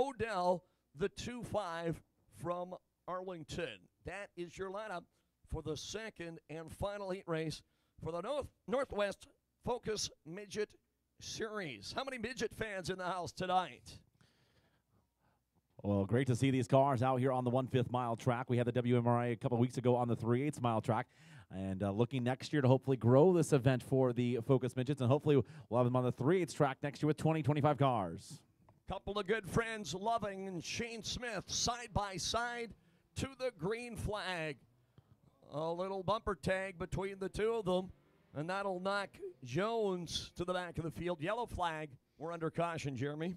Hodell, the 2 5 from Arlington. That is your lineup for the second and final heat race for the North Northwest Focus Midget Series. How many midget fans in the house tonight? Well, great to see these cars out here on the one fifth mile track. We had the WMRI a couple weeks ago on the three eighths mile track. And uh, looking next year to hopefully grow this event for the Focus Midgets. And hopefully we'll have them on the three eighths track next year with 20, 25 cars. Couple of good friends, Loving and Shane Smith, side by side to the green flag. A little bumper tag between the two of them, and that'll knock Jones to the back of the field. Yellow flag. We're under caution, Jeremy.